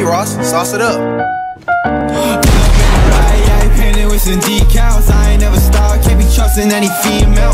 Hey Ross, sauce it up. Painted with some decals. I ain't never stop, can't be trusting any females.